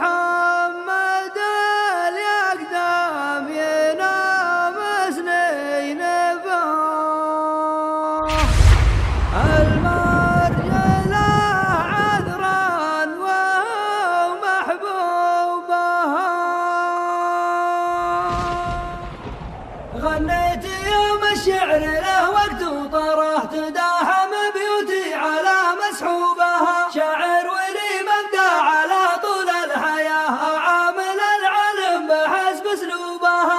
محمد الأقدام ينام سنين بها المرجل عذرا ومحبوبها غنيت مسلوبها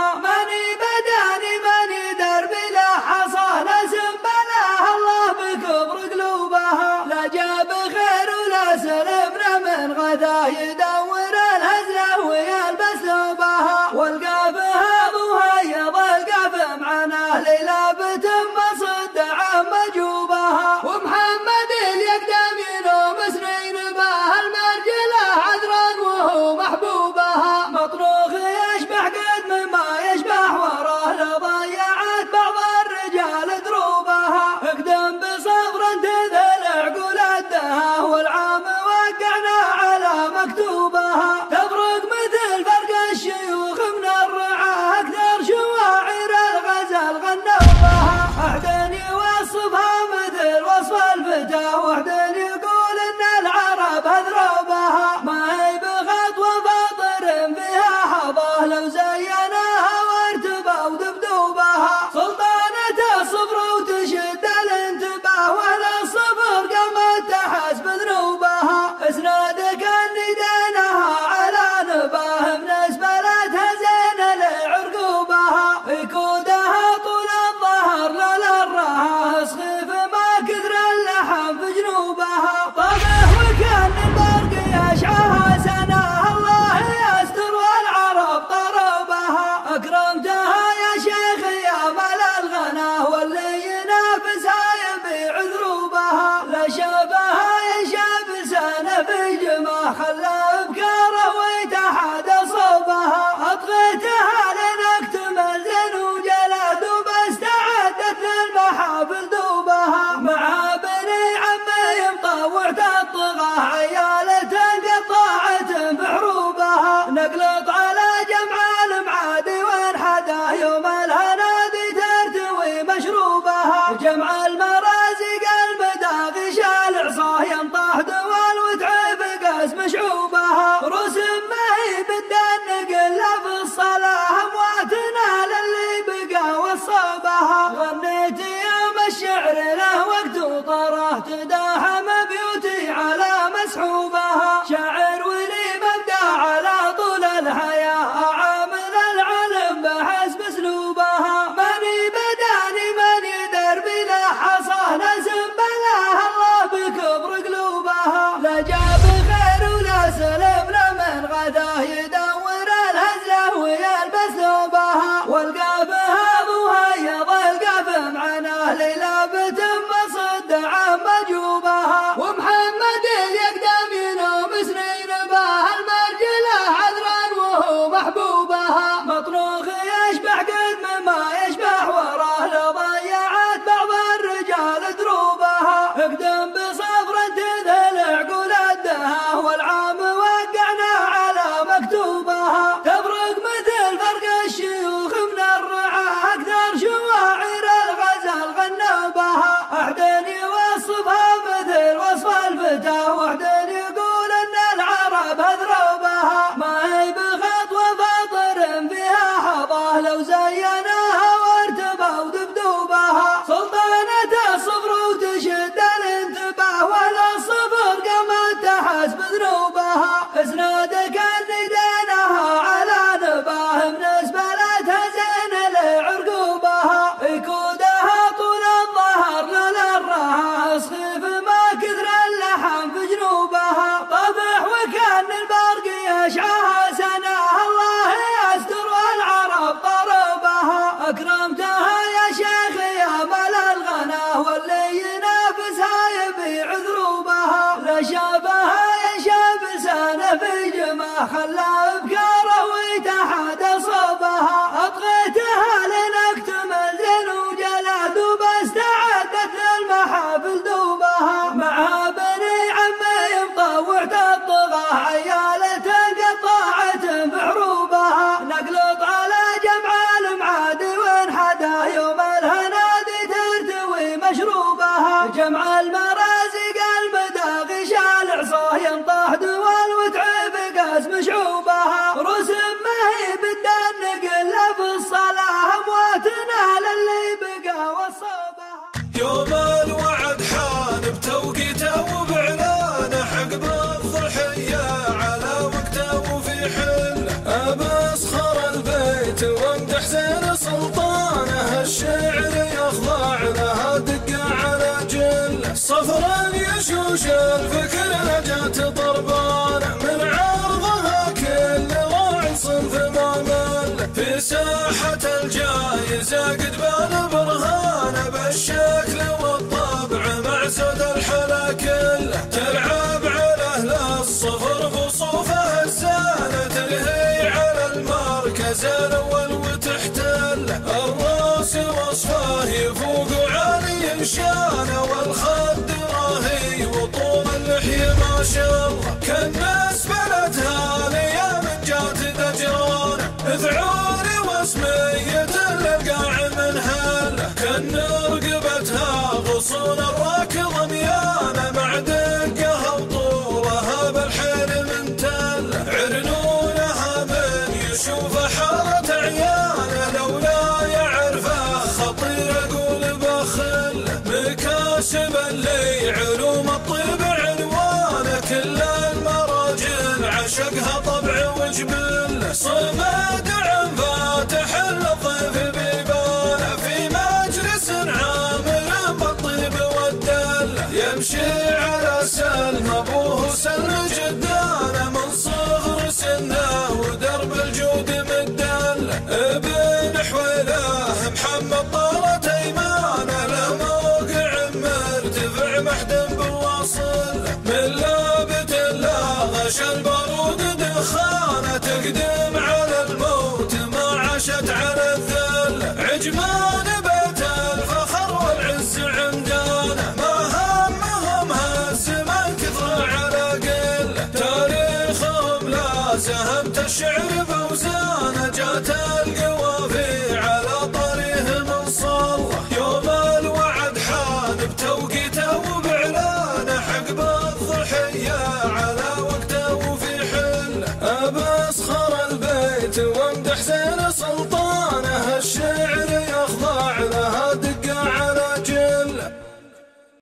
وش الفكر نجات ضربان من عرضها كل راعي صنف ما مل في ساحة الجايزة قد بان برهان بالشكل والطبع مع سود الحلا كله تلعب على أهل الصفر بصوفه السنة تلهي على المركز الأول وتحتل. الرأس وصفه يفوق عالي شانه والخد راهي وطول الله كالناس بلدها ليا من جات دجران ذعوري واسمية للقاع من هله كان رقبتها غصون الراكض ميانه مع دقها وطولها بالحيل من تل. عرنونها من يشوف حارة عيانه الجود مدل ابن حويله محمد طارت